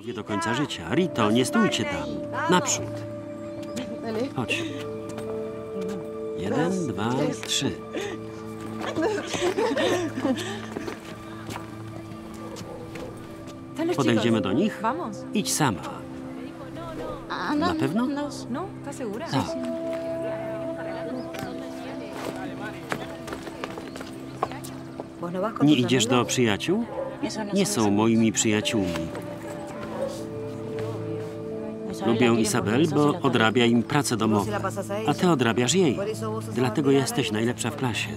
Mówię do końca życia. Rito, nie stójcie tam. Naprzód. Chodź. Jeden, dwa, trzy. Podejdziemy do nich? Idź sama. Na pewno? No. Tak. Nie idziesz do przyjaciół? Nie są moimi przyjaciółmi. Lubię Isabel, bo odrabia im pracę domową, a ty odrabiasz jej. Dlatego jesteś najlepsza w klasie.